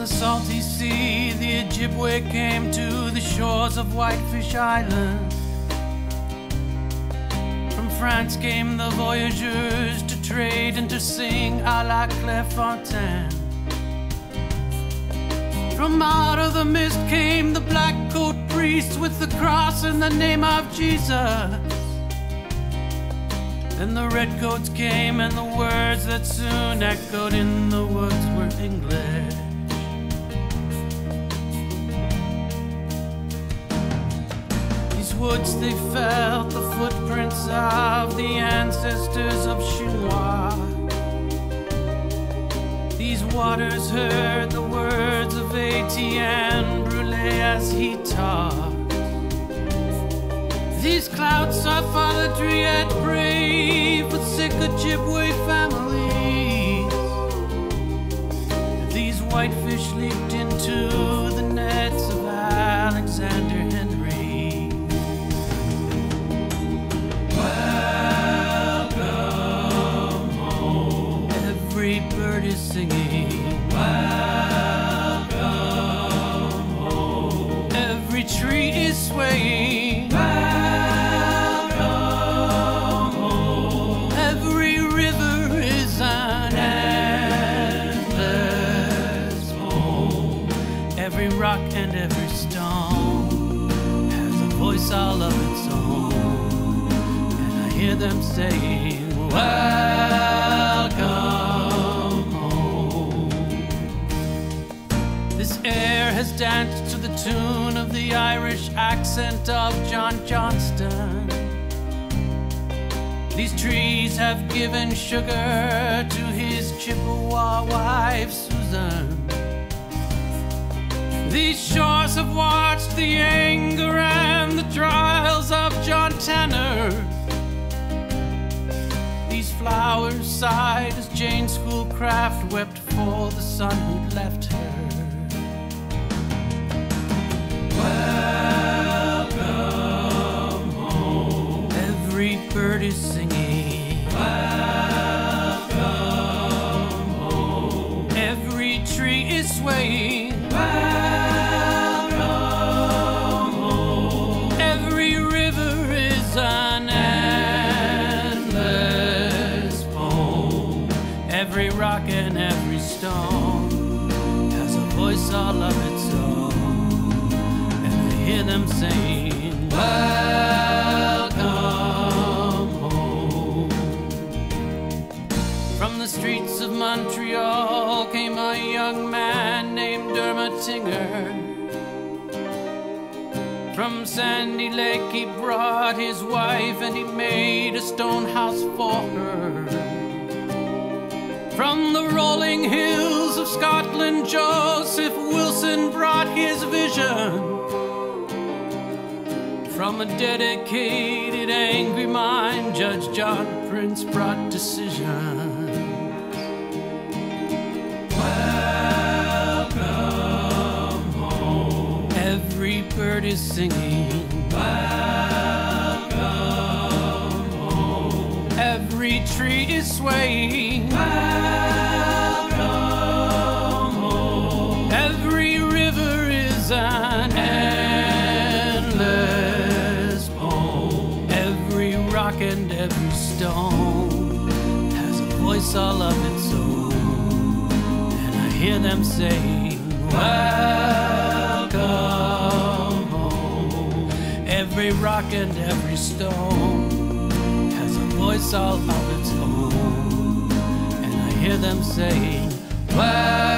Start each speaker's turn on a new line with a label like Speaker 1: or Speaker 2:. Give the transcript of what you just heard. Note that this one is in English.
Speaker 1: the salty sea, the Ojibwe came to the shores of Whitefish Island. From France came the voyageurs to trade and to sing a la claire fontaine. From out of the mist came the black coat priests with the cross in the name of Jesus. Then the redcoats came, and the words that soon echoed in the woods were English. Woods, they felt the footprints of the ancestors of Chinois. These waters heard the words of Etienne Brule as he taught. These clouds saw Father Druillettes brave with sick Ojibwe families. These whitefish leaped into Welcome home. Every river is an endless home. Every rock and every stone has a voice all of its own. And I hear them saying, Welcome home. This air has danced to the tune the Irish accent of John Johnston. These trees have given sugar to his Chippewa wife, Susan. These shores have watched the anger and the trials of John Tanner. These flowers sighed as Jane Schoolcraft wept for the son who'd left her. Every is singing. Welcome home. Every tree is swaying. Welcome home. Every river is an endless poem. Every rock and every stone has a voice all of its own and I hear them saying, Welcome From Sandy Lake he brought his wife and he made a stone house for her. From the rolling hills of Scotland, Joseph Wilson brought his vision. From a dedicated, angry mind, Judge John Prince brought decision. Is singing. Welcome home. Every tree is swaying. Welcome home. Every river is an endless poem. Every rock and every stone has a voice all of its own. And I hear them saying, Welcome Every rock and every stone has a voice all of its own. And I hear them saying, Welcome